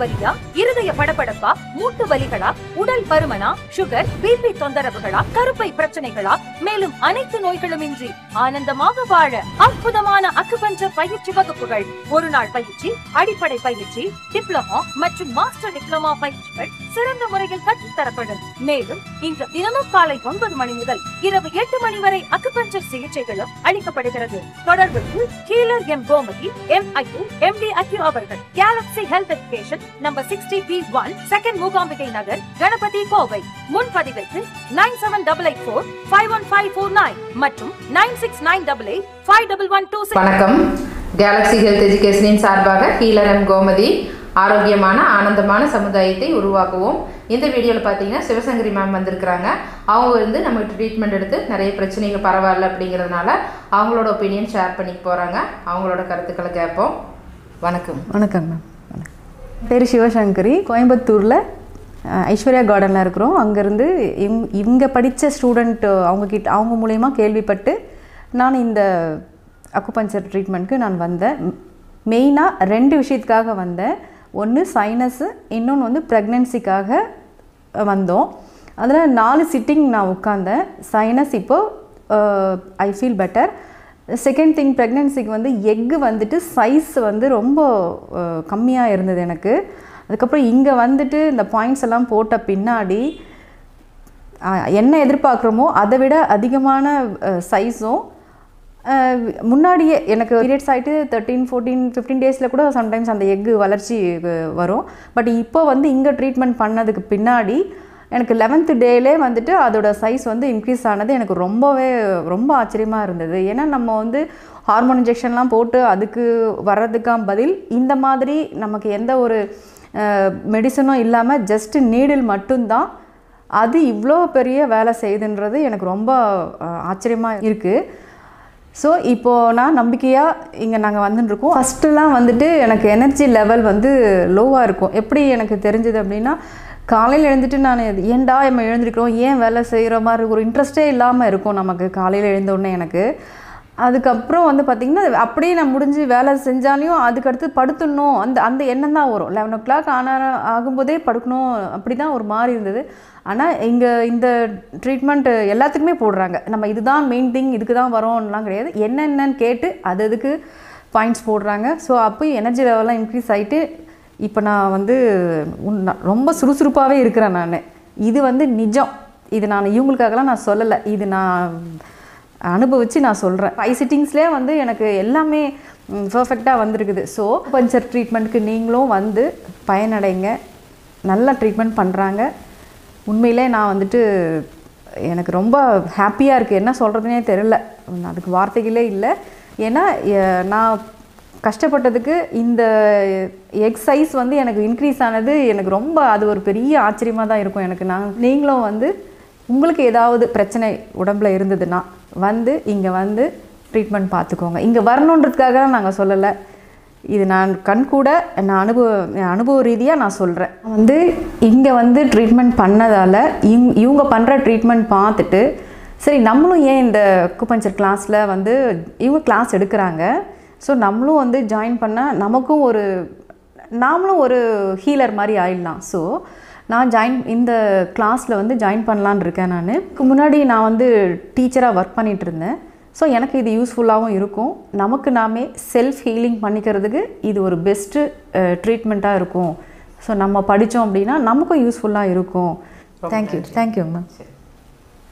வலியா? இருதய படபடப்பா மூட்டு வலிகளா? உடல் பருமனா? சுகர் பிபி தொந்தரவுகளா? கருப்பை பிரச்சனைகளா? மேலும் அனைத்து நோய்களும் இன்றி ஆனந்தமாக வாழ அற்புதமான அக்குபஞ்சர் பயிற்சி வகுப்புகள். ஒரு நாள் பயிற்சி அடிப்படை பயிற்சி டிப்ளமோ மற்றும் மாஸ்டர் டிப்ளமா பயிற்சிகள் சிறந்த முறையில் கற்றுத்தரப்படும். மேலும் இன்று தினமும் காலை ஒன்பது மணி முதல் இரவு எட்டு மணி வரை அக்குபஞ்சர் சிகிச்சைகளும் அளிக்கப்படுகிறது. தொடர்புக்கு கீழர் M Gomathi M ஐயு M D acu அவர்கள். Galaxy health education number sixty B one second Mookambigai Nagar Ganapathy Kovai முன்பதிவிற்கு nine seven double eight four five one five four nine மற்றும் nine six nine double eight five double one two வணக்கம். Galaxy health எஜுகேஷனின் சார்பாக healer M Gomathi ஆரோக்கியமான ஆனந்தமான சமுதாயத்தை உருவாக்குவோம். இந்த வீடியோவில் பார்த்தீங்கன்னா சிவசங்கரி மேம் வந்திருக்கிறாங்க. அவங்க வந்து நமக்கு ட்ரீட்மெண்ட் எடுத்து நிறைய பிரச்சனைகள் பரவாயில்ல அப்படிங்கிறதுனால அவங்களோட ஒப்பீனியன் ஷேர் பண்ணிக்க போகிறாங்க அவங்களோட கருத்துக்களை கேட்போம். வணக்கம். வணக்கம் மேம் வணக்கம் பேர் சிவசங்கரி. கோயம்புத்தூரில் ஐஸ்வர்யா கார்டனில் இருக்கிறோம். அங்கேருந்து இங் இங்கே படித்த ஸ்டூடெண்ட் அவங்கக்கிட்ட அவங்க மூலயமா கேள்விப்பட்டு நான் இந்த அக்குபஞ்சர் ட்ரீட்மெண்ட்க்கு நான் வந்தேன். மெயினாக ரெண்டு விஷயத்துக்காக வந்தேன். ஒன்று சைனஸு இன்னொன்று வந்து ப்ரெக்னென்சிக்காக வந்தோம். அதில் நாலு சிட்டிங் நான் உட்காந்தேன் சைனஸ் இப்போது I feel better second thing ப்ரெக்னென்சிக்கு வந்து எக்கு வந்துட்டு சைஸ் வந்து ரொம்ப கம்மியாக இருந்தது எனக்கு. அதுக்கப்புறம் இங்கே வந்துட்டு இந்த பாயிண்ட்ஸ் எல்லாம் போட்ட பின்னாடி என்ன எதிர்பார்க்குறோமோ அதை விட அதிகமான சைஸும் முன்னாடியே எனக்கு பீரியட்ஸ் ஆகிட்டு தேர்ட்டீன் ஃபோர்டீன் ஃபிஃப்டீன் டேஸில் கூட சம்டைம்ஸ் அந்த எக்கு வளர்ச்சி வரும். பட் இப்போ வந்து இங்கே ட்ரீட்மெண்ட் பண்ணதுக்கு பின்னாடி எனக்கு லெவன்த்து டேலே வந்துட்டு அதோட சைஸ் வந்து இன்க்ரீஸ் ஆனது எனக்கு ரொம்பவே ரொம்ப ஆச்சரியமாக இருந்தது. ஏன்னா நம்ம வந்து ஹார்மோன் இன்ஜெக்ஷன்லாம் போட்டு அதுக்கு வர்றதுக்கான பதில் இந்த மாதிரி நமக்கு எந்த ஒரு மெடிசனும் இல்லாமல் ஜஸ்ட் நீடில் மட்டும்தான் அது இவ்வளோ பெரிய வேலை செய்யுதுன்றது எனக்கு ரொம்ப ஆச்சரியமாக இருக்குது ஸோ இப்போது நான் நம்பிக்கையாக இங்கே நாங்கள் வந்துட்டுருக்கோம் ஃபஸ்ட்டுலாம் வந்துட்டு எனக்கு எனர்ஜி லெவல் வந்து லோவாக இருக்கும். எப்படி எனக்கு தெரிஞ்சது அப்படின்னா காலையில் எழுந்துட்டு நான் ஏன்டா நம்ம எழுந்திருக்கிறோம்? ஏன் வேலை செய்கிற மாதிரி ஒரு இன்ட்ரெஸ்டே இல்லாமல் இருக்கும் நமக்கு காலையில் எழுந்தோடனே எனக்கு. அதுக்கப்புறம் வந்து பார்த்திங்கன்னா அப்படியே நான் முடிஞ்சு வேலை செஞ்சாலையும் அதுக்கடுத்து படுத்துடணும். அந்த அந்த எண்ணம் தான் வரும். லெவன் ஓ கிளாக் ஆனால் ஆகும்போதே படுக்கணும். அப்படி தான் ஒரு மாதிரி இருந்தது. ஆனால் இங்கே இந்த ட்ரீட்மெண்ட் எல்லாத்துக்குமே போடுறாங்க. நம்ம இதுதான் மெயின் திங் இதுக்கு தான் வரோம்லாம் கிடையாது. என்னென்னு கேட்டு அது அதுக்கு பாயிண்ட்ஸ் போடுறாங்க. ஸோ அப்போ எனர்ஜி லெவலாம் இன்க்ரீஸ் ஆகிட்டு இப்போ நான் வந்து ரொம்ப சுறுசுறுப்பாகவே இருக்கிறேன் நான். இது வந்து நிஜம். இது நான் இவங்களுக்காகலாம் நான் சொல்லலை. இது நான் அனுபவித்து நான் சொல்கிறேன் ஃபைவ் சிட்டிங்ஸ்லேயே வந்து எனக்கு எல்லாமே பர்ஃபெக்டாக வந்திருக்குது. ஸோ பஞ்சர் ட்ரீட்மெண்ட்டுக்கு நீங்களும் வந்து பயனடைங்க. நல்லா ட்ரீட்மெண்ட் பண்ணுறாங்க உண்மையிலே நான் வந்துட்டு எனக்கு ரொம்ப ஹாப்பியாக இருக்குது என்ன சொல்கிறதுனே தெரில அதுக்கு வார்த்தைகளே இல்லை. ஏன்னா நான் கஷ்டப்பட்டதுக்கு இந்த எக்ஸசைஸ் வந்து எனக்கு இன்க்ரீஸ் ஆனது எனக்கு ரொம்ப அது ஒரு பெரிய ஆச்சரியமாக தான் இருக்கும் எனக்கு. நான் நீங்களும் வந்து உங்களுக்கு ஏதாவது பிரச்சனை உடம்புல இருந்ததுன்னா வந்து இங்கே வந்து ட்ரீட்மெண்ட் பார்த்துக்கோங்க. இங்கே வரணுன்றதுக்காக நாங்கள் சொல்லலை. இது நான் கண் கூட நான் அனுபவ அனுபவ ரீதியாக நான் சொல்கிறேன் வந்து இங்கே வந்து ட்ரீட்மெண்ட் பண்ணதால் இங் இவங்க பண்ணுற ட்ரீட்மெண்ட் பார்த்துட்டு சரி நம்மளும் ஏன் இந்த அக்குபஞ்சர் கிளாஸில் வந்து இவங்க கிளாஸ் எடுக்கிறாங்க. ஸோ நம்மளும் வந்து ஜாயின் பண்ணால் நமக்கும் ஒரு நாமளும் ஒரு ஹீலர் மாதிரி ஆயிடலாம். ஸோ நான் ஜாயின் இந்த கிளாஸில் வந்து ஜாயின் பண்ணலான்னு இருக்கேன் நான். இதுக்கு முன்னாடி நான் வந்து டீச்சராக ஒர்க் பண்ணிகிட்டு இருந்தேன். ஸோ எனக்கு இது யூஸ்ஃபுல்லாகவும் இருக்கும். நமக்கு நாமே செல்ஃப் ஹீலிங் பண்ணிக்கிறதுக்கு இது ஒரு பெஸ்ட்டு ட்ரீட்மெண்ட்டாக இருக்கும். ஸோ நம்ம படித்தோம் அப்படின்னா நமக்கும் யூஸ்ஃபுல்லாக இருக்கும். தேங்க்யூ தேங்க்யூ மேம்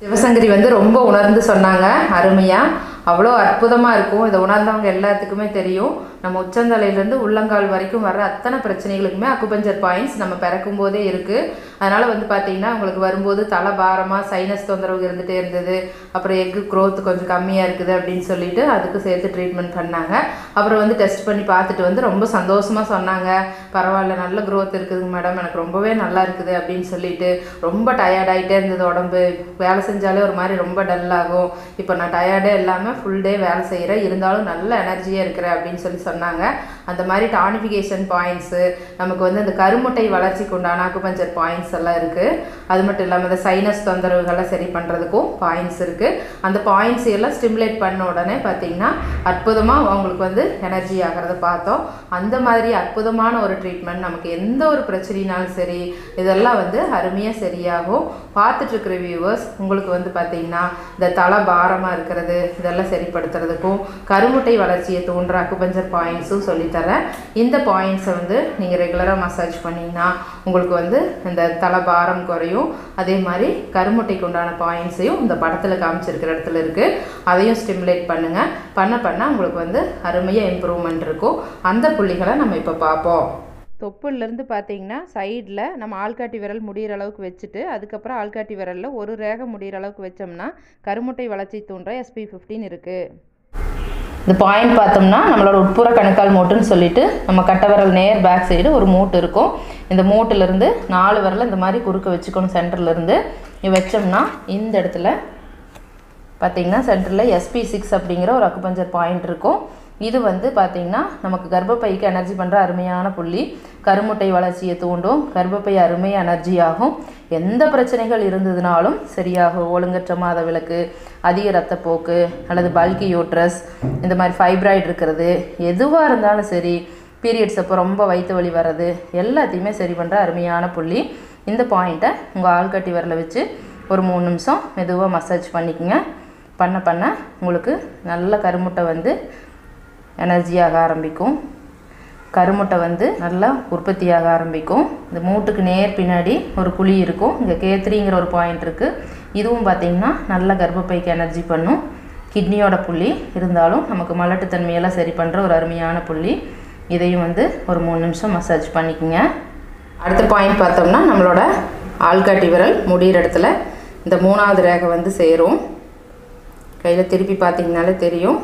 சிவசங்கரி வந்து ரொம்ப உணர்ந்து சொன்னாங்க. அருமையாக அவ்வளோ அற்புதமாக இருக்கும். இதை உணர்ந்தவங்க எல்லாத்துக்குமே தெரியும். நம்ம உச்சந்தலையிலேருந்து உள்ளங்கால் வரைக்கும் வர அத்தனை பிரச்சனைகளுக்குமே அக்குபஞ்சர் பாயிண்ட்ஸ் நம்ம பிறக்கும் போதே இருக்குது அதனால் வந்து பார்த்திங்கன்னா உங்களுக்கு வரும்போது தலை பாரமாக சைனஸ் தொந்தரவு இருந்துகிட்டே இருந்தது. அப்புறம் எக்கு க்ரோத் கொஞ்சம் கம்மியாக இருக்குது அப்படின்னு சொல்லிட்டு அதுக்கு சேர்த்து ட்ரீட்மெண்ட் பண்ணாங்க. அப்புறம் வந்து டெஸ்ட் பண்ணி பார்த்துட்டு வந்து ரொம்ப சந்தோஷமாக சொன்னாங்க. பரவாயில்ல நல்ல க்ரோத் இருக்குதுங்க மேடம் எனக்கு ரொம்பவே நல்லா இருக்குது அப்படின்னு சொல்லிட்டு ரொம்ப டயர்ட் ஆகிட்டே இருந்தது உடம்பு. வேலை செஞ்சாலே ஒரு மாதிரி ரொம்ப டல் ஆகும். இப்போ நான் டயர்டே இல்லாமல் ஃபுல் டே வேலை செய்கிறேன் இருந்தாலும் நல்ல எனர்ஜியாக இருக்கிறேன் அப்படின்னு சொல்லி சொன்னாங்க. அந்த மாதிரி டானிஃபிகேஷன் பாயிண்ட்ஸு நமக்கு வந்து அந்த கருமுட்டை வளர்ச்சிக்கு உண்டான அக்குபஞ்சர் பாயிண்ட்ஸ் எல்லாம் இருக்குது அது மட்டும் இல்லாமல் இந்த சைனஸ் தொந்தரவுகளை சரி பண்ணுறதுக்கும் பாயிண்ட்ஸ் இருக்குது அந்த பாயிண்ட்ஸ் எல்லாம் ஸ்டிமுலேட் பண்ண உடனே பார்த்தீங்கன்னா அற்புதமாக அவங்களுக்கு வந்து எனர்ஜி ஆகிறத பார்த்தோம். அந்த மாதிரி அற்புதமான ஒரு ட்ரீட்மெண்ட் நமக்கு எந்த ஒரு பிரச்சனைனாலும் சரி இதெல்லாம் வந்து அருமையாக சரியாகும். பார்த்துட்ருக்கிற வியூவர்ஸ் உங்களுக்கு வந்து பார்த்தீங்கன்னா இந்த தலை பாரமாக இருக்கிறது இதெல்லாம் சரிப்படுத்துறதுக்கும் கருமுட்டை வளர்ச்சியை தூண்டுற அக்குபஞ்சர் பாயிண்ட்ஸும் சொல்லித்தரேன். இந்த பாயிண்ட்ஸை வந்து நீங்கள் ரெகுலராக மசாஜ் பண்ணிங்கன்னா உங்களுக்கு வந்து இந்த தலை பாரம் குறையும். அதே மாதிரி கருமுட்டைக்கு உண்டான பாயிண்ட்ஸையும் இந்த படத்தில் காமிச்சிருக்கிற இடத்துல இருக்குது அதையும் ஸ்டிமுலேட் பண்ணுங்கள் பண்ண பண்ணால் உங்களுக்கு வந்து அருமையாக இம்ப்ரூவ்மெண்ட் இருக்கும். அந்த புள்ளிகளை நம்ம இப்போ பார்ப்போம். தொப்புலேருந்து பார்த்தீங்கன்னா சைடில் நம்ம ஆள்காட்டி விரல் முடிகிற அளவுக்கு வச்சுட்டு அதுக்கப்புறம் ஆள்காட்டி விரலில் ஒரு ரேகை முடிகிற அளவுக்கு வச்சோம்னா கருமுட்டை வளர்ச்சி தூண்டுற எஸ்பி ஃபிஃப்டின் இருக்குது இந்த பாயிண்ட் பார்த்தோம்னா நம்மளோட உட்புற கணுக்கால் மூட்டுன்னு சொல்லிட்டு நம்ம கட்டவரல் நேர் பேக் சைடு ஒரு மூட்டு இருக்கும். இந்த மூட்டிலேருந்து நாலு விரலை இந்த மாதிரி குறுக்க வச்சுக்கணும் சென்டர்லேருந்து வச்சோம்னா இந்த இடத்துல பார்த்தீங்கன்னா சென்டரில் எஸ்பி சிக்ஸ் அப்படிங்கிற ஒரு அக்குபஞ்சர் பாயிண்ட் இருக்கும். இது வந்து பார்த்திங்கன்னா நமக்கு கர்ப்பப்பைக்கு எனர்ஜி பண்ணுற அருமையான புள்ளி. கருமுட்டை வளர்ச்சியை தூண்டும். கர்ப்பப்பை அருமை எனர்ஜி ஆகும். எந்த பிரச்சனைகள் இருந்ததுனாலும் சரியாகும் ஒழுங்கற்ற மாத விளக்கு அதிக ரத்தப்போக்கு அல்லது பல்கி யூட்ரஸ் இந்த மாதிரி ஃபைப்ராய்டு இருக்கிறது எதுவாக இருந்தாலும் சரி பீரியட்ஸ் அப்போ ரொம்ப வயிற்று வலி வர்றது எல்லாத்தையுமே சரி பண்ணுற அருமையான புள்ளி. இந்த பாயிண்ட்டை உங்கள் ஆள்கட்டி வரல வச்சு ஒரு மூணு நிமிஷம் மெதுவாக மசாஜ் பண்ணிக்கோங்க. பண்ண பண்ண உங்களுக்கு நல்ல கருமுட்டை வந்து எனர்ஜியாக ஆரம்பிக்கும். கருமுட்டை வந்து நல்லா உற்பத்தியாக ஆரம்பிக்கும். இந்த மூட்டுக்கு நேர் பின்னாடி ஒரு குழி இருக்கும். இங்கே கேத்ரிங்கிற ஒரு பாயிண்ட் இருக்குது இதுவும் பார்த்திங்கன்னா நல்ல கர்ப்பப்பைக்கு எனர்ஜி பண்ணும். கிட்னியோட புள்ளி இருந்தாலும் நமக்கு மலட்டுத்தன்மையெல்லாம் சரி பண்ணுற ஒரு அருமையான புள்ளி. இதையும் வந்து ஒரு மூணு நிமிஷம் மசாஜ் பண்ணிக்கோங்க. அடுத்த பாயிண்ட் பார்த்தோம்னா நம்மளோட ஆள்காட்டி விரல் முடிகிற இடத்துல இந்த மூணாவது ரேகை வந்து சேரும். கையில் திருப்பி பார்த்தீங்கனாலே தெரியும்.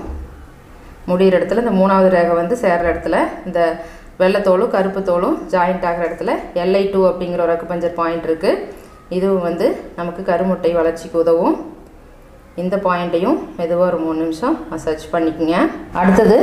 முடிகிற இடத்துல இந்த மூணாவது ரேகை வந்து சேர்கிற இடத்துல இந்த வெள்ளைத்தோலும் கருப்பு தோலும் ஜாயிண்ட் ஆகிற இடத்துல எல்ஐ டூ அப்படிங்கிற ஒரு அக்குபஞ்சர் பாயிண்ட் இருக்குது இதுவும் வந்து நமக்கு கருமுட்டை வளர்ச்சிக்கு உதவும். இந்த பாயிண்ட்டையும் மெதுவாக ஒரு மூணு நிமிஷம் மசாஜ் பண்ணிக்கோங்க. அடுத்தது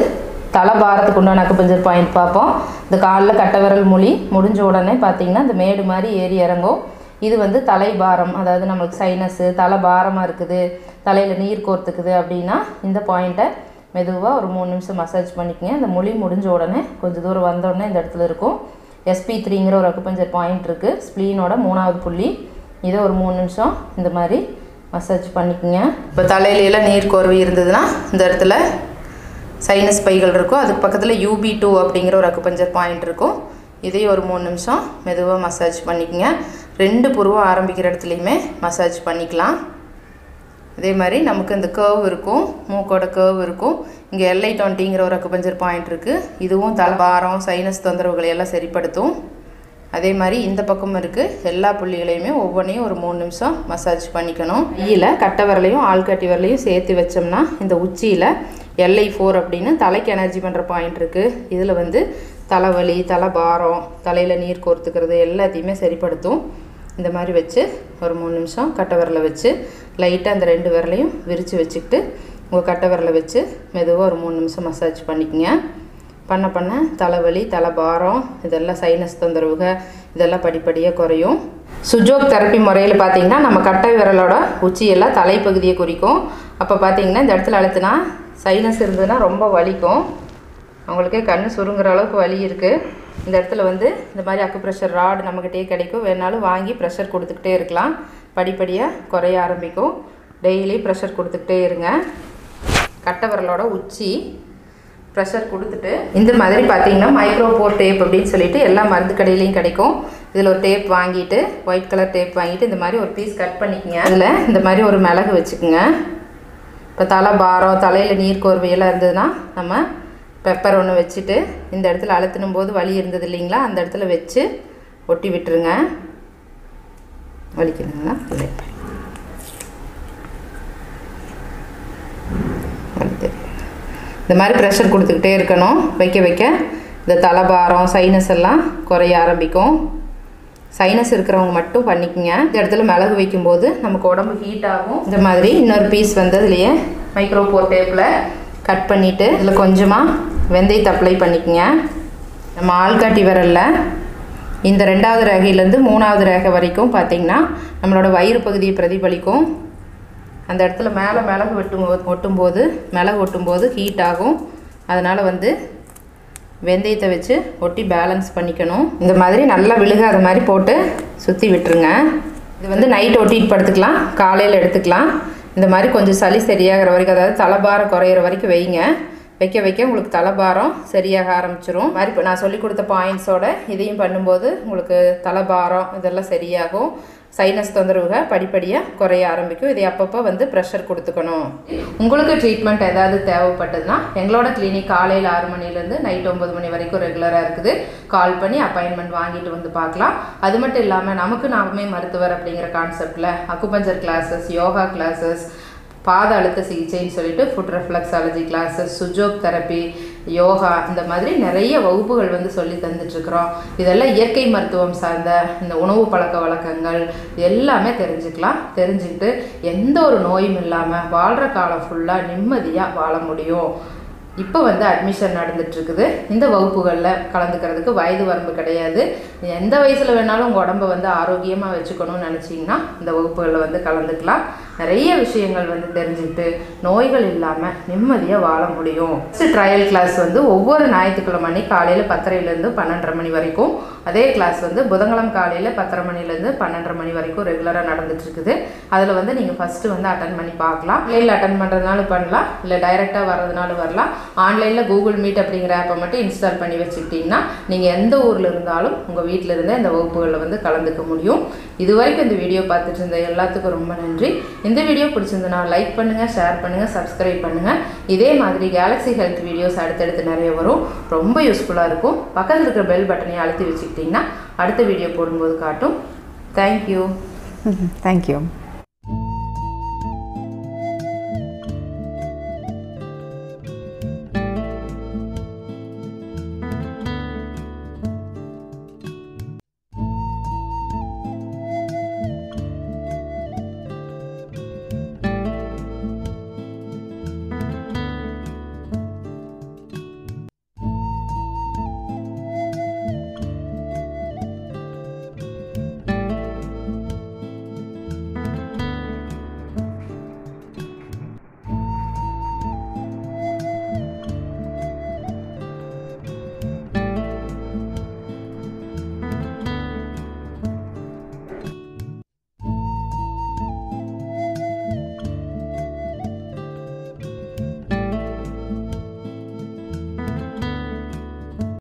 தலை பாரத்துக்கு உண்டான அக்குபஞ்சர் பாயிண்ட் பார்ப்போம். இந்த காலில் கட்ட விரல் மொழி முடிஞ்ச உடனே பார்த்திங்கன்னா இந்த மேடு மாதிரி ஏறி இறங்கும். இது வந்து தலை பாரம் அதாவது நம்மளுக்கு சைனஸு தலை பாரமாக இருக்குது தலையில் நீர் கோர்த்துக்குது அப்படின்னா இந்த பாயிண்ட்டை மெதுவாக ஒரு மூணு நிமிஷம் மசாஜ் பண்ணிக்கங்க. இந்த மொழி முடிஞ்ச உடனே கொஞ்சம் தூரம் வந்தோடனே இந்த இடத்துல இருக்கும். எஸ்பி த்ரீங்கிற ஒரு அக்குபஞ்சர் பாயிண்ட் இருக்குது ஸ்ப்ளீனோட மூணாவது புள்ளி. இதை ஒரு மூணு நிமிஷம் இந்த மாதிரி மசாஜ் பண்ணிக்கோங்க. இப்போ தலையிலலாம் நீர் கோர்வை இருந்ததுன்னா இந்த இடத்துல சைனஸ் பைகள் இருக்கும். அதுக்கு பக்கத்தில் யூபி டூ அப்படிங்கிற ஒரு அக்குபஞ்சர் பாயிண்ட் இருக்கும். இதையும் ஒரு மூணு நிமிஷம் மெதுவாக மசாஜ் பண்ணிக்கோங்க. ரெண்டு புருவம் ஆரம்பிக்கிற இடத்துலையுமே மசாஜ் பண்ணிக்கலாம். அதே மாதிரி நமக்கு இந்த கேர்வ் இருக்கும். மூக்கோட கேர்வ் இருக்கும். இங்கே எல்ஐ டுவெண்ட்டிங்கிற ஒரு அக்குபஞ்சர் பாயிண்ட் இருக்குது இதுவும் தலபாரம் சைனஸ் தொந்தரவுகளை எல்லாம் சரிப்படுத்தும். அதே மாதிரி இந்த பக்கம் இருக்குது எல்லா புள்ளிகளையுமே ஒவ்வொன்றையும் ஒரு மூணு நிமிஷம் மசாஜ் பண்ணிக்கணும். கையில் கட்டை விரலையும் ஆள்காட்டி விரலையும் சேர்த்து வச்சோம்னா இந்த உச்சியில் எல்ஐ ஃபோர் அப்படின்னு தலைக்கு எனர்ஜி பண்ணுற பாயிண்ட் இருக்குது இதில் வந்து தலைவலி தலை பாரம் தலையில் நீர் கோர்த்துக்கிறது எல்லாத்தையுமே சரிப்படுத்தும். இந்த மாதிரி வச்சு ஒரு மூணு நிமிஷம் கட்டை விரலை வச்சு லைட்டாக அந்த ரெண்டு விரலையும் விரித்து வச்சுக்கிட்டு உங்கள் கட்டை விரலை வச்சு மெதுவாக ஒரு மூணு நிமிஷம் மசாஜ் பண்ணிக்கங்க. பண்ண பண்ண தலைவலி தலை பாரம் இதெல்லாம் சைனஸ் தொந்தரவுக இதெல்லாம் படிப்படியாக குறையும். சுஜோக் தெரப்பி முறையில் பார்த்தீங்கன்னா நம்ம கட்டை விரலோட உச்சியெல்லாம் தலைப்பகுதியை குறிக்கும். அப்போ பார்த்தீங்கன்னா இந்த இடத்துல அழுத்தினா சைனஸ் இருந்ததுன்னா ரொம்ப வலிக்கும். அவங்களுக்கே கண் சுருங்குற அளவுக்கு வலி இருக்குது இந்த இடத்துல வந்து இந்த மாதிரி அக்கு ப்ரெஷர் ராடு நம்மக்கிட்டே கிடைக்கும். வேணாலும் வாங்கி ப்ரெஷர் கொடுத்துக்கிட்டே இருக்கலாம். படிப்படியாக குறைய ஆரம்பிக்கும். டெய்லி ப்ரெஷர் கொடுத்துக்கிட்டே இருங்க. கட்டவரலோட உச்சி ப்ரெஷர் கொடுத்துட்டு இந்த மாதிரி பார்த்தீங்கன்னா மைக்ரோபோர் டேப் அப்படின்னு சொல்லிட்டு எல்லா மருந்து கடையிலையும் கிடைக்கும். இதில் ஒரு டேப் வாங்கிட்டு ஒயிட் கலர் டேப் வாங்கிட்டு இந்த மாதிரி ஒரு பீஸ் கட் பண்ணிக்கோங்க. அதில் இந்த மாதிரி ஒரு மிளகு வச்சுக்கோங்க. இப்போ தலை பாரம் தலையில் நீர் கோர்வையெல்லாம் இருந்ததுன்னா நம்ம பெப்பர் ஒன்று வச்சுட்டு இந்த இடத்துல அழுத்தினும் போது வலி இருந்தது இல்லைங்களா? அந்த இடத்துல வச்சு ஒட்டி விட்டுருங்க. வலிக்குதுங்களா இல்லை. இந்த மாதிரி ப்ரெஷர் கொடுத்துக்கிட்டே இருக்கணும். வைக்க வைக்க. இந்த தலைபாரம் சைனஸ் எல்லாம் குறைய ஆரம்பிக்கும். சைனஸ் இருக்கிறவங்க மட்டும் பண்ணிக்கோங்க. இந்த இடத்துல மிளகு வைக்கும்போது நமக்கு உடம்பு ஹீட் ஆகும். இந்த மாதிரி இன்னொரு பீஸ் வந்து அதுலேயே மைக்ரோ போர் டேப்பில் கட் பண்ணிவிட்டு இதில் கொஞ்சமாக வெந்தயத்தை அப்ளை பண்ணிக்கோங்க. நம்ம ஆள்காட்டி விரலில் இந்த ரெண்டாவது ரேகையிலேருந்து மூணாவது ரேகை வரைக்கும் பார்த்திங்கன்னா நம்மளோட வயிறு பகுதியை பிரதிபலிக்கும். அந்த இடத்துல மேலே மிளகு வெட்டும் ஒட்டும்போது மிளகு ஒட்டும்போது ஹீட் ஆகும். அதனால் வந்து வெந்தயத்தை வச்சு ஒட்டி பேலன்ஸ் பண்ணிக்கணும். இந்த மாதிரி நல்லா விழுகாத மாதிரி போட்டு சுற்றி விட்டுருங்க. இது வந்து நைட் ஒட்டிட்டு படுத்துக்கலாம். காலையில் எடுத்துக்கலாம். இந்த மாதிரி கொஞ்சம் சளி சரியாகிற வரைக்கும் அதாவது தலைபாரம் குறையிற வரைக்கும் வைங்க. வைக்க வைக்க உங்களுக்கு தலைபாரம் சரியாக ஆரம்பிச்சிரும். மாதிரி இப்போ நான் சொல்லி கொடுத்த பாயிண்ட்ஸோட இதையும் பண்ணும்போது உங்களுக்கு தலைபாரம் இதெல்லாம் சரியாகும். சைனஸ் தொந்தரவுகள் படிப்படியாக குறைய ஆரம்பிக்கும். இதை அப்பப்போ வந்து ப்ரெஷர் கொடுத்துக்கணும். உங்களுக்கு ட்ரீட்மெண்ட் ஏதாவது தேவைப்பட்டதுன்னா எங்களோட கிளினிக் காலையில் ஆறு மணிலேருந்து நைட் ஒம்பது மணி வரைக்கும் ரெகுலராக இருக்குது. கால் பண்ணி அப்பாயின்மெண்ட் வாங்கிட்டு வந்து பார்க்கலாம். அது மட்டும் இல்லாமல் நமக்கு நாமே மருத்துவர் அப்படிங்கிற கான்செப்டில் அக்குபஞ்சர் கிளாஸஸ் யோகா கிளாஸஸ் பாத அழுத்த சிகிச்சைன்னு சொல்லிட்டு foot reflexology classes Sujok therapy yoga இந்த மாதிரி நிறைய வகுப்புகள் வந்து சொல்லி தந்துட்டுருக்குறோம். இதெல்லாம் இயற்கை மருத்துவம் சார்ந்த இந்த உணவு பழக்க வழக்கங்கள் எல்லாமே தெரிஞ்சுக்கலாம். தெரிஞ்சுக்கிட்டு எந்த ஒரு நோயும் இல்லாமல் வாழ்கிற காலம் ஃபுல்லாக நிம்மதியாக வாழ முடியும். இப்போ வந்து அட்மிஷன் நடந்துட்டுருக்குது. இந்த வகுப்புகளில் கலந்துக்கிறதுக்கு வயது வரம்பு கிடையாது. எந்த வயசில் வேணாலும் உங்கள் உடம்ப வந்து ஆரோக்கியமாக வச்சுக்கணும்னு நினச்சிங்கன்னா இந்த வகுப்புகளில் வந்து கலந்துக்கலாம். நிறைய விஷயங்கள் வந்து தெரிஞ்சுக்கிட்டு நோய்கள் இல்லாமல் நிம்மதியாக வாழ முடியும். ஃபஸ்ட்டு ட்ரையல் கிளாஸ் வந்து ஒவ்வொரு ஞாயிற்றுக்கிழமை அன்னைக்கு காலையில் பத்தரைலேருந்து பன்னெண்டரை மணி வரைக்கும். அதே கிளாஸ் வந்து புதன்கிழமை காலையில் பத்தரை மணிலேருந்து பன்னெண்டரை மணி வரைக்கும் ரெகுலராக நடந்துகிட்ருக்குது அதில் வந்து நீங்கள் ஃபஸ்ட்டு வந்து அட்டன் பண்ணி பார்க்கலாம். இல்லை அட்டன் பண்ணுறதுனாலும் பண்ணலாம். இல்லை டைரெக்டாக வர்றதுனாலும் வரலாம். ஆன்லைனில் கூகுள் மீட் அப்படிங்கிற ஆப்பை மட்டும் இன்ஸ்டால் பண்ணி வச்சுக்கிட்டிங்கன்னா நீங்கள் எந்த ஊரில் இருந்தாலும் உங்கள் வீட்டில் இருந்தே இந்த வகுப்புகளில் வந்து கலந்துக்க முடியும். இது வரைக்கும் இந்த வீடியோ பார்த்துட்டு இருந்த எல்லாத்துக்கும் ரொம்ப நன்றி. இந்த வீடியோ பிடிச்சிருந்தனா லைக் பண்ணுங்கள் ஷேர் பண்ணுங்கள் சப்ஸ்கிரைப் பண்ணுங்கள் இதே மாதிரி கேலக்ஸி ஹெல்த் வீடியோஸ் அடுத்தடுத்து நிறைய வரும். ரொம்ப யூஸ்ஃபுல்லாக இருக்கும். பக்கத்தில் இருக்கிற பெல் பட்டனையும் அழுத்தி வச்சுக்கிட்டிங்கன்னா அடுத்த வீடியோ போடும்போது காட்டும். Thank you thank you